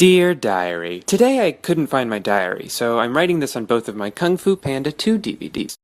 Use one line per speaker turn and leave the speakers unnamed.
Dear Diary, Today I couldn't find my diary, so I'm writing this on both of my Kung Fu Panda 2 DVDs.